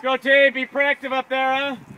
Let's go, team. Be proactive up there, huh?